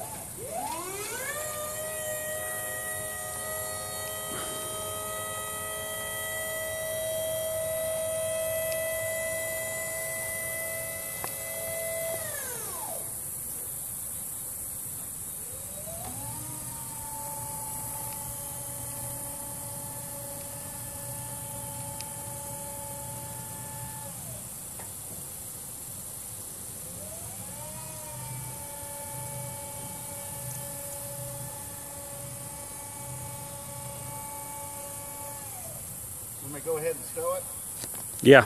Yeah. Let me go ahead and stow it. Yeah.